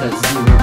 that's zero.